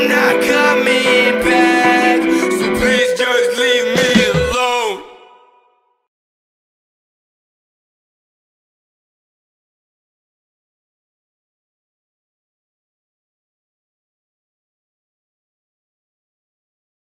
I'm not